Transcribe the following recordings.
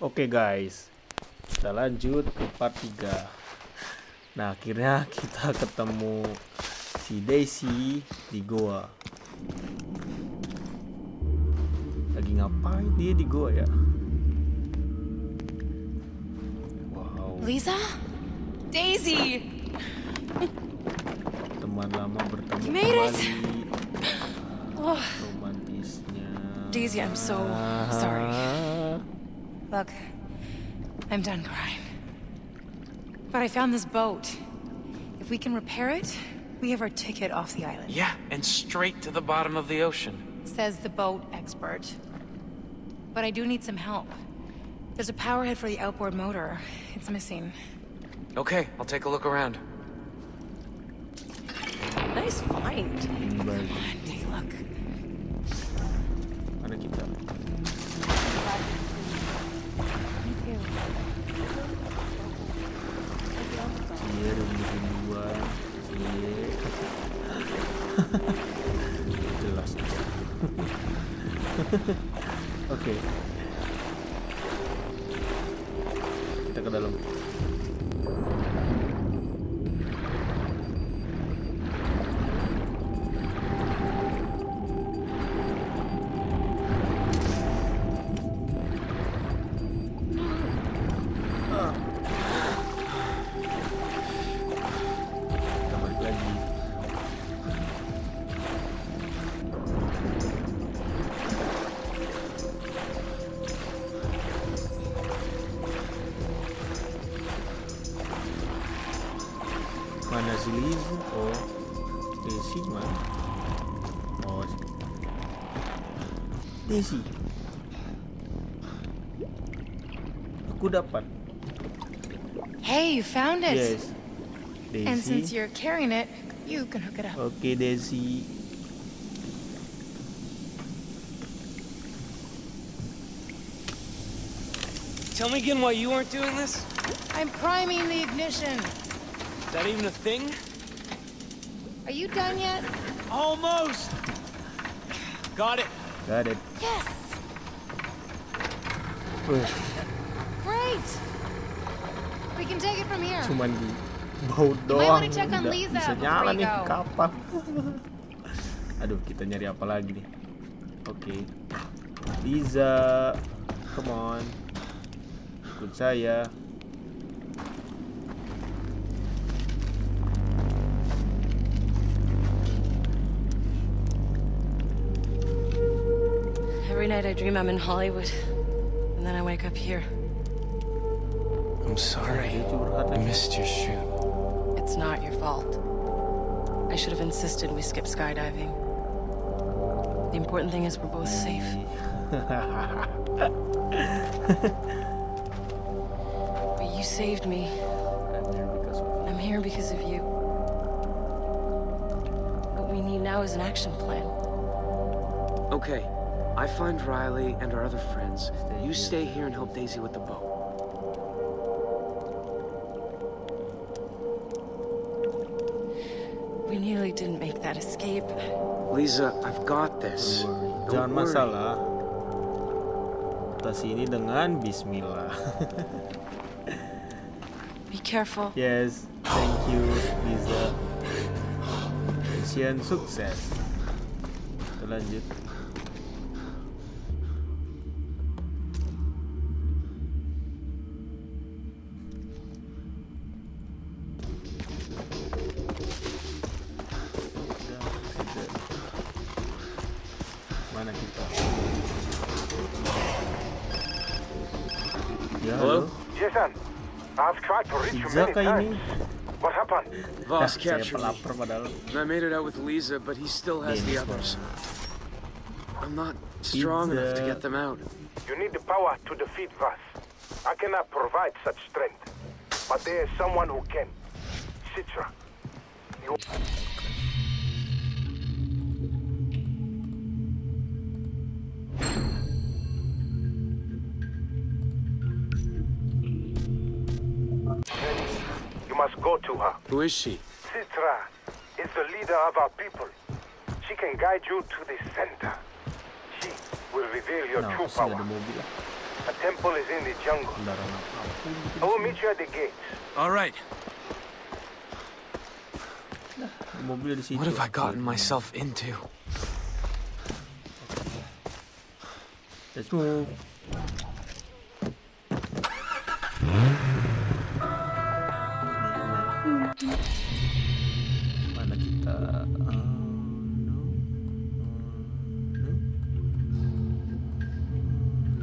Oke guys, kita lanjut ke part 3 Nah akhirnya kita ketemu si Daisy di goa Lagi ngapain dia di goa ya? Wow, Lisa? Daisy! teman lama bertemu You made it. kembali Oh, Romantisnya Daisy, I'm so sorry. Look, I'm done crying. But I found this boat. If we can repair it, we have our ticket off the island. Yeah, and straight to the bottom of the ocean. Says the boat expert. But I do need some help. There's a power head for the outboard motor. It's missing. Okay, I'll take a look around. Nice find. Baik, Take a look. 哼 哼 Mana si Liz? Oh, Daisy mana? Oh, si- Daisy. Aku dapat. Hey, you found it! Yes. Daisy. And since you're carrying it, you can hook it up. Okay, Daisy. Tell me again why you aren't doing this? I'm priming the ignition. Is that even a thing? Are you done yet? Almost! Got it. Got it. Yes! Great! We can take it from here. cuman di baut might doang. wanna check on Liza bisa nyala nih go. kapal. Aduh, kita nyari apa lagi nih? Oke. Liza, come on. Ikut saya. Night I dream I'm in Hollywood, and then I wake up here. I'm sorry. I missed your shoot. It's not your fault. I should have insisted we skip skydiving. The important thing is we're both safe. But you saved me. I'm here because of I'm here because of you. What we need now is an action plan. Okay, I find Riley and our other friends. Stay You here. stay here and help Daisy with the boat. We nearly didn't make that escape. Liza, I've got this. Don't worry. Don't Jangan worry. masalah. Tas ini dengan Bismillah. Be careful. yes, thank you Liza. Mission sukses. Kita lanjut. Tried to reach you many times. What happened? Vaas captured me. pelapar padahal. And I made it out with Liza, but he still has the others. I'm not strong enough to get them out. You need the power to defeat Vaas. I cannot provide such strength, but there is someone who can. Citra. You... You to her. Who is she? Citra is the leader of our people. She can guide you to the center. She will reveal your Nah, true pasti ada power. mobil lah. A temple is in the jungle. kendaraan apapun gitu I will meet you at the gates. All right. mobil di situ What have I gotten myself into? let's move mana kita Ah, no. no.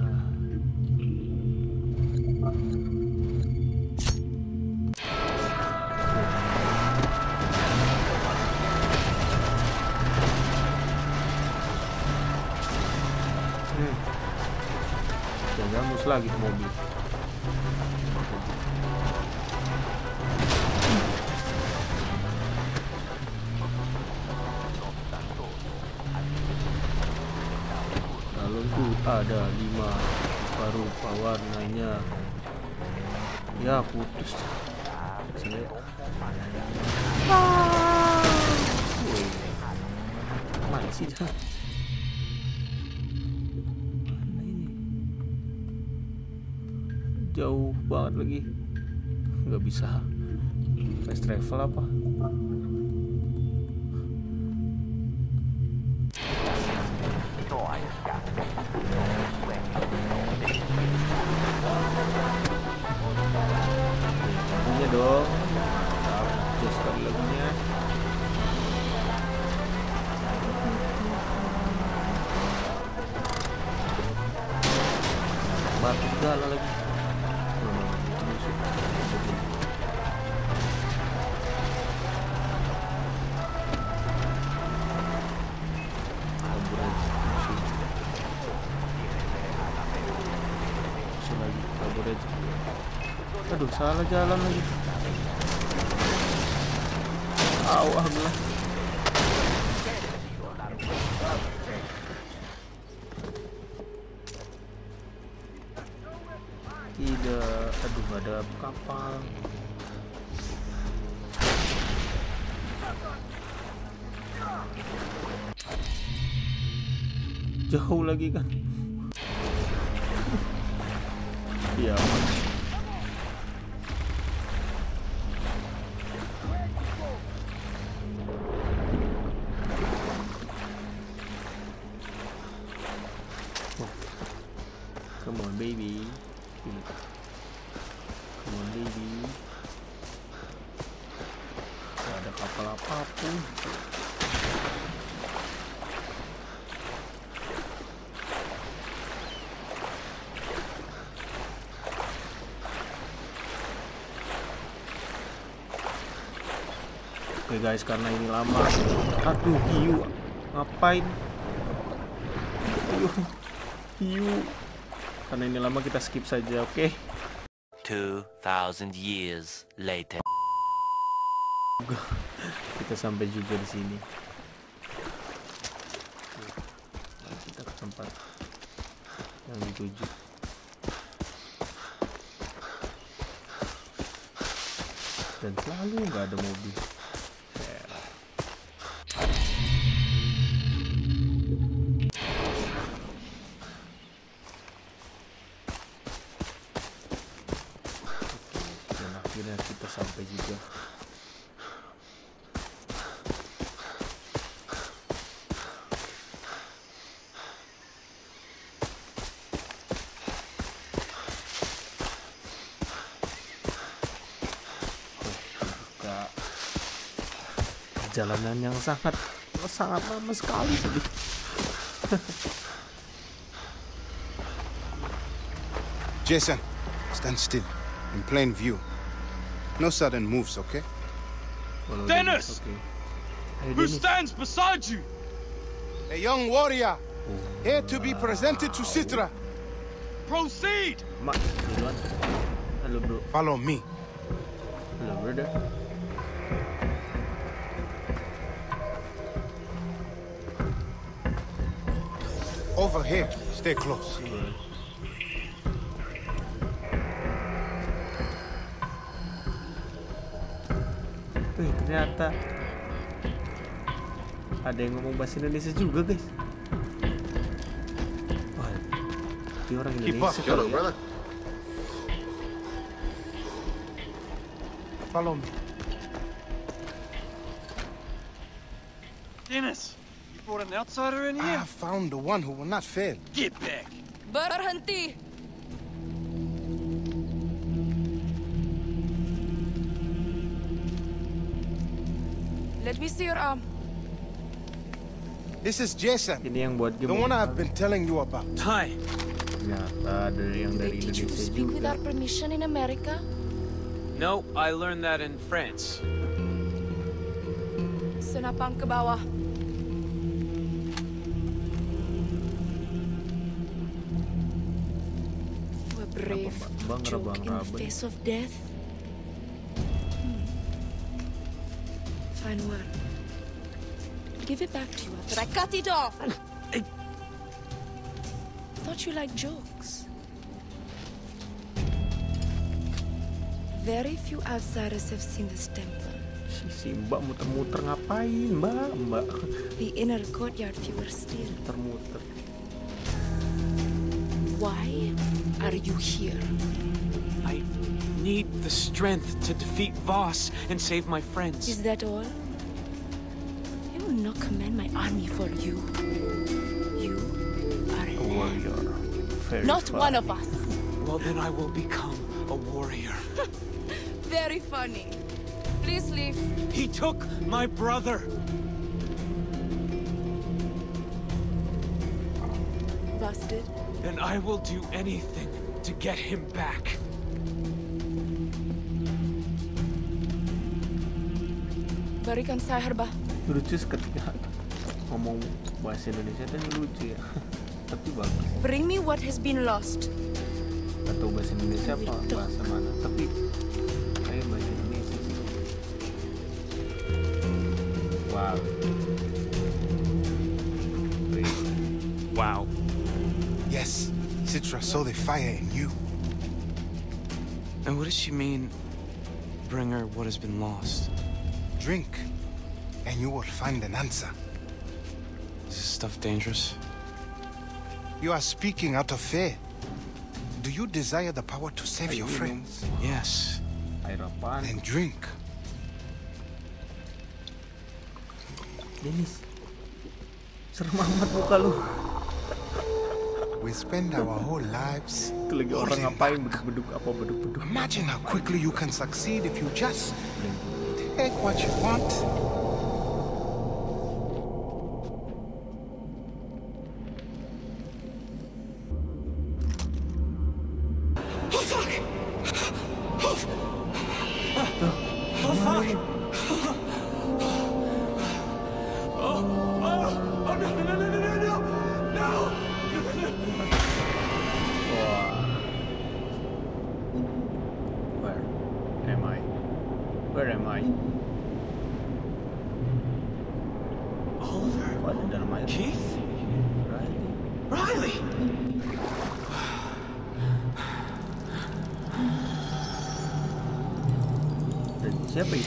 Nah. Hmm. Jangan mus lagi tuh mobil. Ada lima baru warnanya ya putus. Ah. Dia mana ini? Jauh banget lagi. Nggak bisa. Fast travel apa lagunya dong. Mantap batu segala lagi salah jalan lagi. Au, ah belah tidak aduh ada kapal. Jauh lagi kan? Iya Come on, baby. Come on, baby. Gak ada kapal apa pun. Oke guys, karena ini lama. Aduh, hiu. Ngapain? Hiu. Hiu. Karena ini lama kita skip saja, oke? 2,000 years later. Kita sampai juga di sini. Kita ke tempat yang dituju. Dan selalu nggak ada mobil. Perjalanan yang sangat sangat lama sekali tadi. Jason, stand still, in plain view. No sudden moves, okay? Follow Dennis! Oke. Ayo Who stands beside you? A young warrior, oh. here to be presented to Citra. Proceed! Mak, duluan. Bro, Follow me. halo brother. Over here. Stay close. Wih, ternyata ada yang ngomong bahasa Indonesia juga, guys. Wah, Seperti orang Keep up, Indonesia Hello, kali ya. brother. Follow me. Dennis, brought an outsider in I here? have found the one who will not fail. Get back. Berhenti! Let me see your arm. This is Jason, Ini yang buat the one I've been telling you about. Hi. Ternyata dari yang dari Did you Indonesia speak without permission in America? No, I learned that in France. Senapang ke bawah. Brave Bang joke in the face of death? Hmm. Fine one. Give it back to you after I cut it off. Thought you liked jokes. Very few outsiders have seen this temple. Si, Mbak muter-muter ngapain Mbak? Mbak The inner courtyard fewer still. muter-muter. Why are you here? I need the strength to defeat Vaas and save my friends. Is that all? I will not command my army for you. You are a A warrior. Very Not fun. one of us. Well, then I will become a warrior. Very funny. Please leave. He took my brother. Busted. And I will do anything to get him back. Berikan saya herba. Lucu ketika ngomong bahasa Indonesia dan lucu ya. Tapi bagus. Bring me what has been lost. Atau bahasa Indonesia apa bahasa mana? Tapi kayak bahasa Indonesia sih. Wow. Wow. Yes, Citra saw the fire in you. And what does she mean, bring her what has been lost? Drink, and you will find an answer. Is this stuff dangerous? You are speaking out of fear. Do you desire the power to save Ayo your minum. friends? Yes. Air apaan? Then drink. Dennis. Serem amat muka lu. We spend our whole lives. Orang ngapain beduk-beduk apa beduk-beduk. Imagine how quickly you can succeed if you just take what you want. I? Oliver? Dalam? Keith? Riley. Riley! Siapa?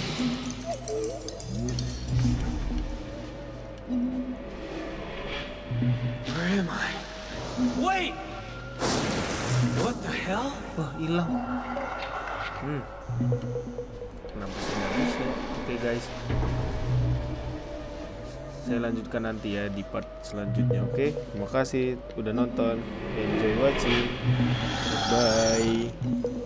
Where am I? Wait! What the hell? Wah, hilang. Hmm. Kenapa saya nggak bisa? Oke guys. Saya lanjutkan nanti ya di part selanjutnya, oke? Terima kasih udah nonton. Enjoy watching. Bye.